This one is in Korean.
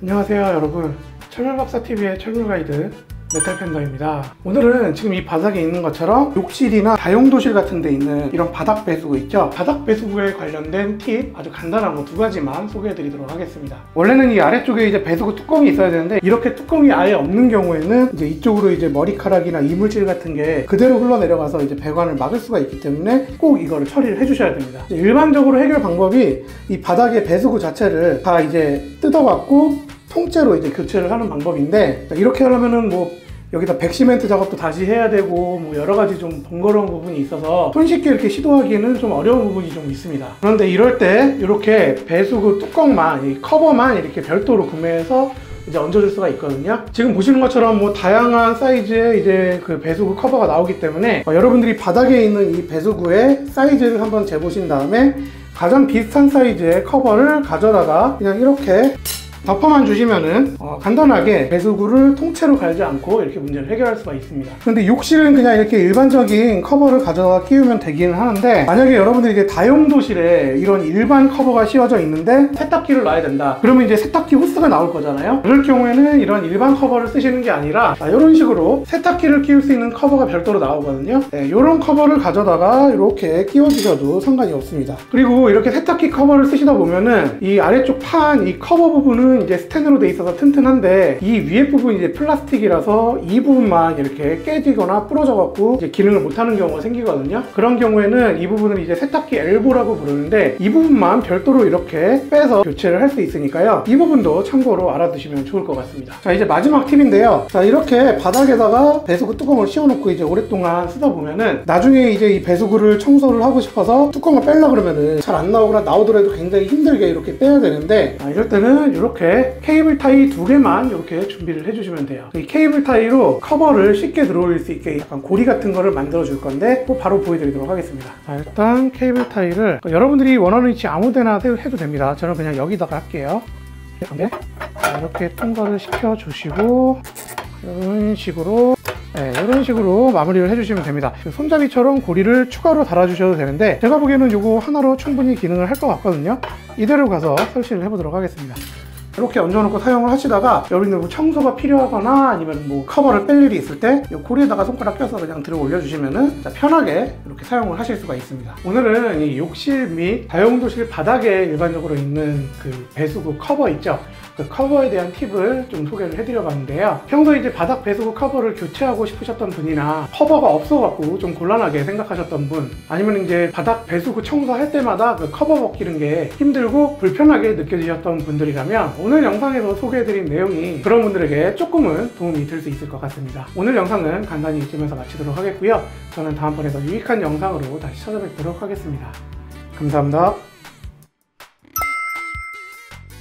안녕하세요 여러분. 철물박사TV의 철물가이드 메탈팬더입니다. 오늘은 지금 이 바닥에 있는 것처럼 욕실이나 다용도실 같은 데 있는 이런 바닥 배수구 있죠? 바닥 배수구에 관련된 팁 아주 간단한 거 두 가지만 소개해 드리도록 하겠습니다. 원래는 이 아래쪽에 이제 배수구 뚜껑이 있어야 되는데 이렇게 뚜껑이 아예 없는 경우에는 이제 이쪽으로 이제 머리카락이나 이물질 같은 게 그대로 흘러내려가서 이제 배관을 막을 수가 있기 때문에 꼭 이거를 처리를 해 주셔야 됩니다. 일반적으로 해결 방법이 이 바닥의 배수구 자체를 다 이제 뜯어갖고 통째로 이제 교체를 하는 방법인데 이렇게 하려면은 뭐 여기다 백시멘트 작업도 다시 해야 되고 뭐 여러 가지 좀 번거로운 부분이 있어서 손쉽게 이렇게 시도하기에는 좀 어려운 부분이 좀 있습니다. 그런데 이럴 때 이렇게 배수구 뚜껑만 이 커버만 이렇게 별도로 구매해서 이제 얹어줄 수가 있거든요. 지금 보시는 것처럼 뭐 다양한 사이즈의 이제 그 배수구 커버가 나오기 때문에 어, 여러분들이 바닥에 있는 이 배수구의 사이즈를 한번 재보신 다음에 가장 비슷한 사이즈의 커버를 가져다가 그냥 이렇게 덮어만 주시면은 어, 간단하게 배수구를 통째로 갈지 않고 이렇게 문제를 해결할 수가 있습니다. 근데 욕실은 그냥 이렇게 일반적인 커버를 가져다 끼우면 되기는 하는데 만약에 여러분들이 이제 다용도실에 이런 일반 커버가 씌워져 있는데 세탁기를 놔야 된다. 그러면 이제 세탁기 호스가 나올 거잖아요. 그럴 경우에는 이런 일반 커버를 쓰시는 게 아니라 아, 이런 식으로 세탁기를 끼울 수 있는 커버가 별도로 나오거든요. 네, 이런 커버를 가져다가 이렇게 끼워 주셔도 상관이 없습니다. 그리고 이렇게 세탁기 커버를 쓰시다 보면은 이 아래쪽 판 이 커버 부분은 이제 스텐으로 돼 있어서 튼튼한데 이 위에 부분이 이제 플라스틱이라서 이 부분만 이렇게 깨지거나 부러져 갖고 기능을 못하는 경우가 생기거든요. 그런 경우에는 이 부분을 이제 세탁기 엘보라고 부르는데 이 부분만 별도로 이렇게 빼서 교체를 할 수 있으니까요. 이 부분도 참고로 알아두시면 좋을 것 같습니다. 자 이제 마지막 팁인데요. 자 이렇게 바닥에다가 배수구 뚜껑을 씌워놓고 이제 오랫동안 쓰다 보면은 나중에 이제 이 배수구를 청소를 하고 싶어서 뚜껑을 빼려 그러면은 잘 안 나오거나 나오더라도 굉장히 힘들게 이렇게 빼야 되는데 아, 이럴 때는 이렇게 케이블 타이 두 개만 이렇게 준비를 해주시면 돼요. 이 케이블 타이로 커버를 쉽게 들어올릴 수 있게 약간 고리 같은 거를 만들어 줄 건데 또 바로 보여드리도록 하겠습니다. 자 일단 케이블 타이를 여러분들이 원하는 위치 아무데나 해도 됩니다. 저는 그냥 여기다가 할게요. 네. 자, 이렇게 통과를 시켜 주시고 이런 식으로 네, 이런 식으로 마무리를 해주시면 됩니다. 손잡이처럼 고리를 추가로 달아주셔도 되는데 제가 보기에는 이거 하나로 충분히 기능을 할 것 같거든요. 이대로 가서 설치를 해보도록 하겠습니다. 이렇게 얹어놓고 사용을 하시다가 여러분들 뭐 청소가 필요하거나 아니면 뭐 커버를 뺄 일이 있을 때 이 고리에다가 손가락 껴서 그냥 들어 올려주시면은 편하게 이렇게 사용을 하실 수가 있습니다. 오늘은 이 욕실 및 다용도실 바닥에 일반적으로 있는 그 배수구 커버 있죠. 그 커버에 대한 팁을 좀 소개를 해드려 봤는데요. 평소 이제 바닥 배수구 커버를 교체하고 싶으셨던 분이나 커버가 없어갖고 좀 곤란하게 생각하셨던 분, 아니면 이제 바닥 배수구 청소할 때마다 그 커버 벗기는 게 힘들고 불편하게 느껴지셨던 분들이라면 오늘 영상에서 소개해드린 내용이 그런 분들에게 조금은 도움이 될 수 있을 것 같습니다. 오늘 영상은 간단히 이쯤에서 마치도록 하겠고요. 저는 다음번에 더 유익한 영상으로 다시 찾아뵙도록 하겠습니다. 감사합니다.